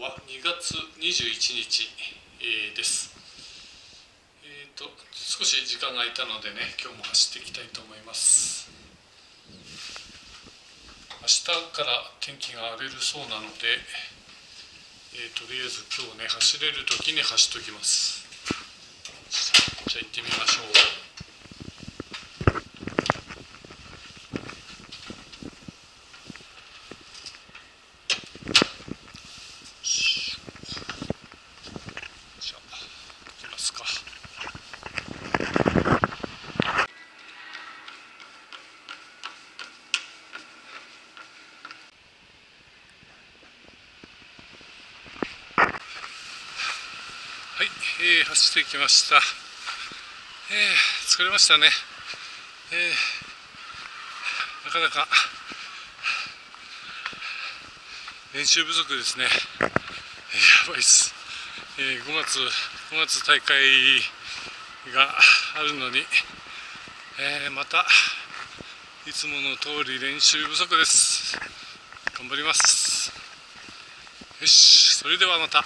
は2月21日、えー、です。えっ、ー、と少し時間が空いたのでね今日も走っていきたいと思います。明日から天気が荒れるそうなので、えー、とりあえず今日ね走れる時に走っときます。じゃあ行ってみましょう。はい、えー、走ってきました、えー、疲れましたね、えー、なかなか練習不足ですね、えー、やばいっす、えー、5月5月大会があるのに、え、またいつもの通り練習不足です。頑張ります。よしそれではまた。